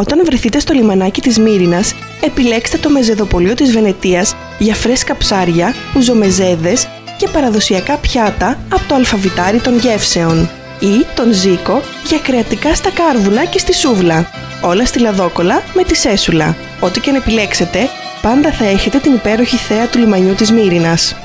Όταν βρεθείτε στο λιμανάκι της Μύρινας, επιλέξτε το μεζεδοπολείο της Βενετίας για φρέσκα ψάρια, ουζομεζέδες και παραδοσιακά πιάτα από το αλφαβητάρι των γεύσεων ή τον Ζήκο για κρεατικά στα κάρβουνα και στη σούβλα. Όλα στη λαδόκολα με τη σέσουλα. Ό,τι και αν επιλέξετε, πάντα θα έχετε την υπέροχη θέα του λιμανιού της Μύρινας.